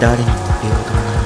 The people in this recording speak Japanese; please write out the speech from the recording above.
誰にも平等な